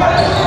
Hey!